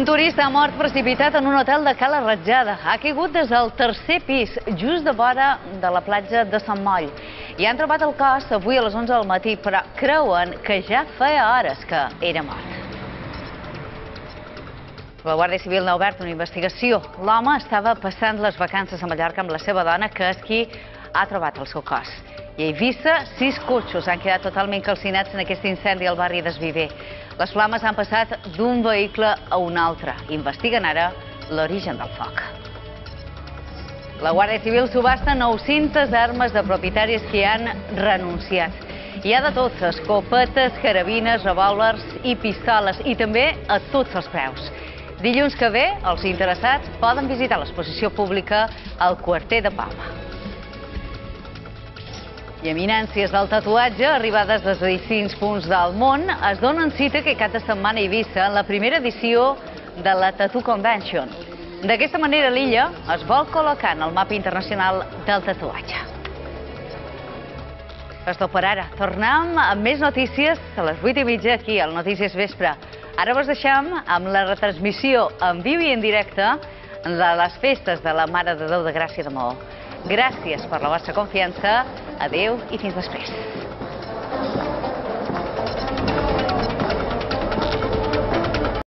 Un turista ha mort precipitat en un hotel de Cala Ratjada. Ha caigut des del tercer pis, just de vora de la platja de Sant Moll. I han trobat el cos avui a les 11 del matí, però creuen que ja feia hores que era mort. La Guàrdia Civil n'ha obert una investigació. L'home estava passant les vacances a Mallorca amb la seva dona, que és qui ha trobat el seu cos. I a Eivissa, sis cotxos han quedat totalment calcinats en aquest incendi al barri d'Esviver. Les flames han passat d'un vehicle a un altre. Investiguen ara l'origen del foc. La Guàrdia Civil subhasta 900 armes de propietaris que han renunciat. Hi ha de tot, escopetes, carabines, revòlvers i pistoles, i també a tots els preus. Dilluns que ve, els interessats poden visitar l'exposició pública al quarter de Palma. I eminències del tatuatge, arribades des de distints punts del món, es donen cita que cada setmana a Eivissa en la primera edició de la Tattoo Convention. D'aquesta manera, l'illa es vol col·locar en el mapa internacional del tatuatge. És tot per ara. Tornem amb més notícies a les 8 i mitja aquí al Notícies Vespre. Ara vos deixem amb la retransmissió en viu i en directe de les festes de la Mare de Déu de Gràcia de Maó. Gràcies per la vostra confiança. Adeu i fins després.